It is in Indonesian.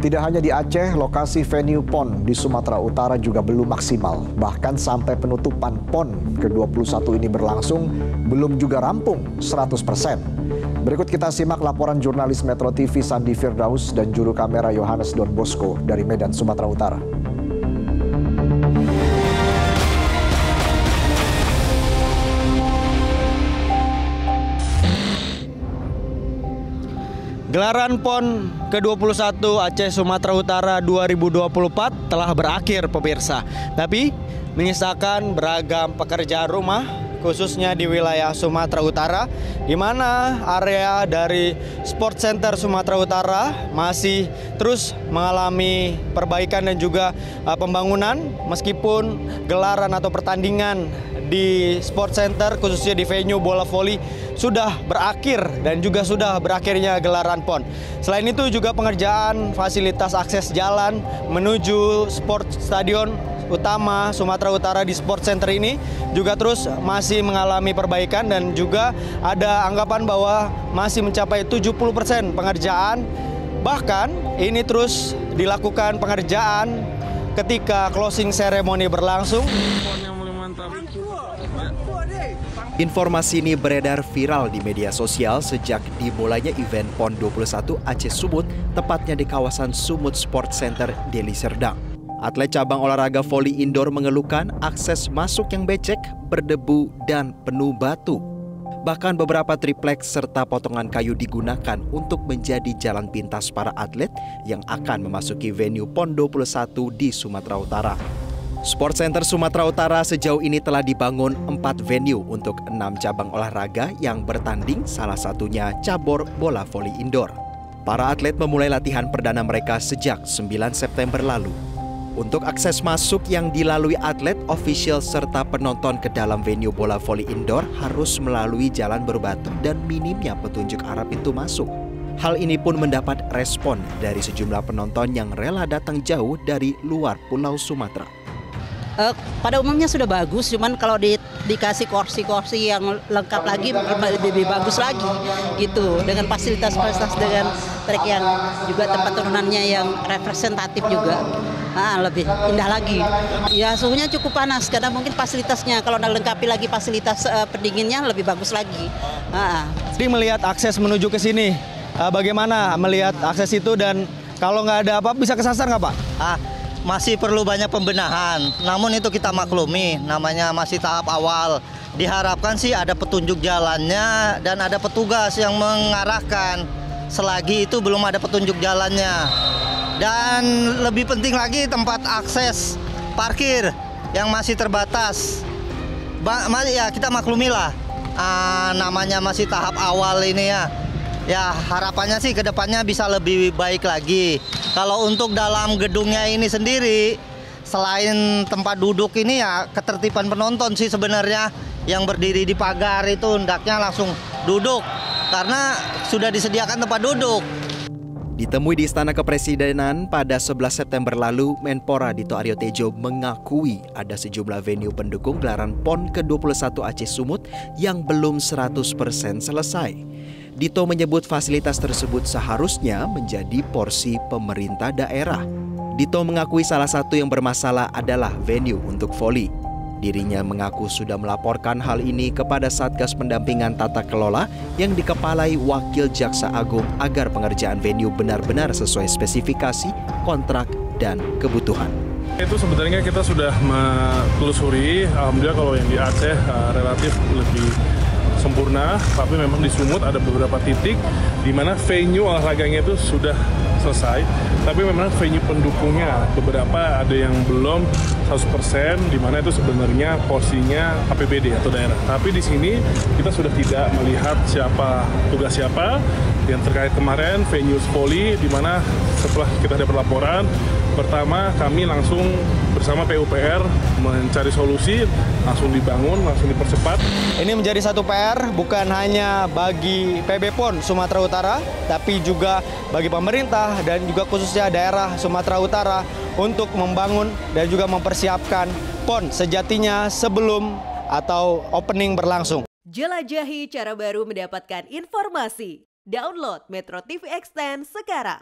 Tidak hanya di Aceh, lokasi venue PON di Sumatera Utara juga belum maksimal. Bahkan sampai penutupan PON ke-21 ini berlangsung, belum juga rampung 100%. Berikut kita simak laporan jurnalis Metro TV Sandi Firdaus dan juru kamera Yohanes Don Bosco dari Medan, Sumatera Utara. Gelaran PON ke-21 Aceh Sumatera Utara 2024 telah berakhir pemirsa. Tapi menyisakan beragam pekerjaan rumah khususnya di wilayah Sumatera Utara di mana area dari Sport Center Sumatera Utara masih terus mengalami perbaikan dan juga uh, pembangunan meskipun gelaran atau pertandingan di Sport Center khususnya di venue bola voli sudah berakhir dan juga sudah berakhirnya gelaran PON. Selain itu juga pengerjaan fasilitas akses jalan menuju Sport Stadion utama Sumatera Utara di Sport Center ini juga terus masih mengalami perbaikan dan juga ada anggapan bahwa masih mencapai 70% pengerjaan. Bahkan ini terus dilakukan pengerjaan ketika closing ceremony berlangsung. Informasi ini beredar viral di media sosial sejak dimulainya event PON 21 Aceh Sumut, tepatnya di kawasan Sumut Sport Center, Deli Serdang. Atlet cabang olahraga voli indoor mengeluhkan akses masuk yang becek, berdebu, dan penuh batu. Bahkan beberapa triplek serta potongan kayu digunakan untuk menjadi jalan pintas para atlet yang akan memasuki venue PON 21 di Sumatera Utara. Sport Center Sumatera Utara sejauh ini telah dibangun empat venue untuk enam cabang olahraga yang bertanding salah satunya cabur bola voli indoor. Para atlet memulai latihan perdana mereka sejak 9 September lalu. Untuk akses masuk yang dilalui atlet, official serta penonton ke dalam venue bola voli indoor harus melalui jalan berbatu dan minimnya petunjuk arah pintu masuk. Hal ini pun mendapat respon dari sejumlah penonton yang rela datang jauh dari luar Pulau Sumatera. Uh, pada umumnya sudah bagus, cuman kalau di, dikasih kursi-kursi yang lengkap lagi lebih, lebih bagus lagi gitu dengan fasilitas-fasilitas dengan trek yang juga tempat turunannya yang representatif juga. Nah, lebih indah lagi. Ya suhunya cukup panas karena mungkin fasilitasnya kalau lengkapi lagi fasilitas uh, pendinginnya lebih bagus lagi. Nah. Jadi melihat akses menuju ke sini, uh, bagaimana melihat akses itu dan kalau nggak ada apa bisa kesasar nggak Pak? Ah, masih perlu banyak pembenahan. Namun itu kita maklumi, namanya masih tahap awal. Diharapkan sih ada petunjuk jalannya dan ada petugas yang mengarahkan. Selagi itu belum ada petunjuk jalannya. Dan lebih penting lagi tempat akses parkir yang masih terbatas. Ba ya kita maklumi lah. Ah, namanya masih tahap awal ini ya. Ya harapannya sih ke depannya bisa lebih baik lagi. Kalau untuk dalam gedungnya ini sendiri, selain tempat duduk ini ya ketertiban penonton sih sebenarnya yang berdiri di pagar itu hendaknya langsung duduk karena sudah disediakan tempat duduk. Ditemui di Istana Kepresidenan pada 11 September lalu, Menpora Dito Aryo Tejo mengakui ada sejumlah venue pendukung gelaran PON ke-21 Aceh Sumut yang belum 100% selesai. Dito menyebut fasilitas tersebut seharusnya menjadi porsi pemerintah daerah. Dito mengakui salah satu yang bermasalah adalah venue untuk voli. Dirinya mengaku sudah melaporkan hal ini kepada Satgas Pendampingan Tata Kelola yang dikepalai Wakil Jaksa Agung agar pengerjaan venue benar-benar sesuai spesifikasi, kontrak, dan kebutuhan. Itu sebenarnya kita sudah menelusuri, alhamdulillah kalau yang di Aceh uh, relatif lebih sempurna, tapi memang di Sumut ada beberapa titik di mana venue olahraganya itu sudah selesai, tapi memang venue pendukungnya beberapa ada yang belum 100% di mana itu sebenarnya porsinya APBD atau daerah. Tapi di sini kita sudah tidak melihat siapa tugas siapa yang terkait kemarin venue Poli di mana setelah kita dapat laporan pertama kami langsung bersama PUPR mencari solusi langsung dibangun langsung dipercepat ini menjadi satu PR bukan hanya bagi PB PON Sumatera Utara tapi juga bagi pemerintah dan juga khususnya daerah Sumatera Utara untuk membangun dan juga mempersiapkan PON sejatinya sebelum atau opening berlangsung. Jelajahi cara baru mendapatkan informasi. Download Metro TV Extend sekarang.